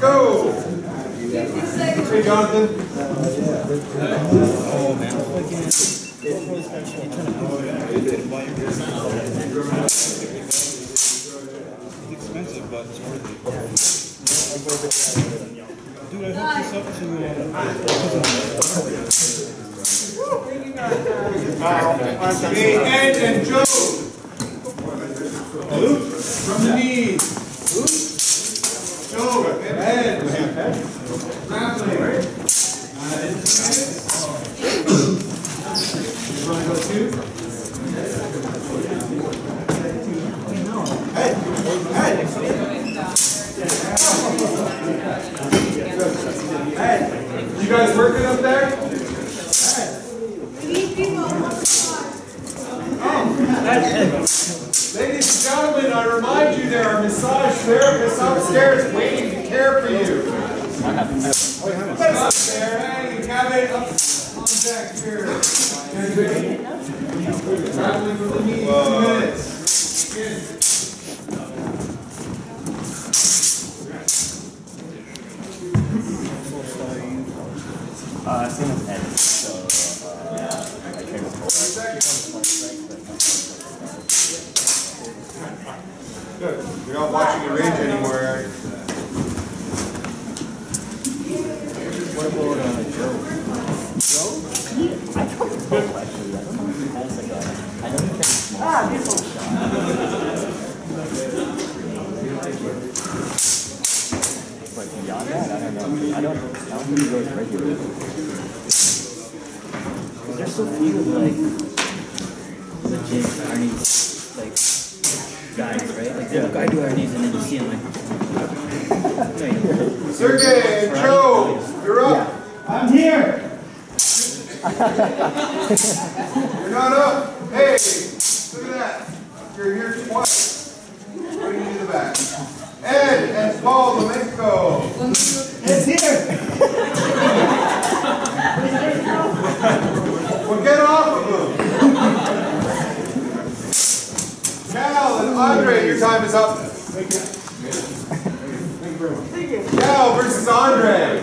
Go! Hey, Jonathan. Oh, man. It's expensive, but it's worth it. Dude, I hooked this up to. Uh, Ed and Joe. From the knees. Joe, Ed. Grappling. You want to go two? Ed, you guys working up there? Ladies and gentlemen, I remind you there are massage therapists upstairs waiting to care for you. Hey. Uh, seen him edit, so uh, I trained with Good. You're not watching your range anymore, Eric. What about Joe? Joe? I don't know actually. I don't know if he has a. I know he can small But beyond that, I don't know. I don't. I don't think he goes regularly. Cause there's so few like legit Arnis like guys, right? Like, look, I do Arnis, and then you see him like. Sergey, Joe, you're up. I'm here. You're not up. Hey, look at that. You're here twice. What do you do the back? Ed and Paul Domingo. It's here. Well, get off of them. Cal and Andre, your time is up. Thank you. Thank you very much. Thank you. Cal versus Andre.